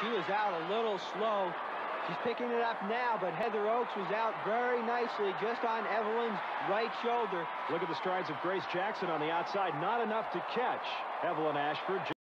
she was out a little slow. She's picking it up now, but Heather Oakes was out very nicely just on Evelyn's right shoulder. Look at the strides of Grace Jackson on the outside. Not enough to catch Evelyn Ashford.